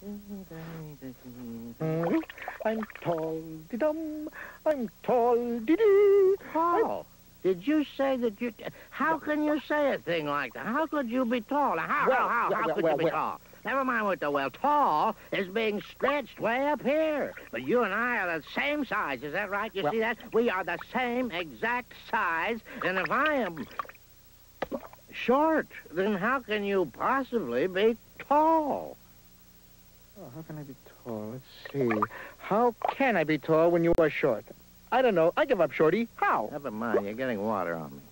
Hmm, I'm tall, de-dum. I'm tall, de-dee. Tall? Did you say that you... How can you say a thing like that? How could you be tall? How, Well, how, how, well, how could well, you be tall? Never mind what the well. Tall is being stretched way up here. But you and I are the same size. Is that right? You see that? We are the same exact size. And if I am short, then how can you possibly be tall? How can I be tall? Let's see. How can I be tall when you are short? I don't know. I give up, Shorty. How? Never mind. You're getting water on me.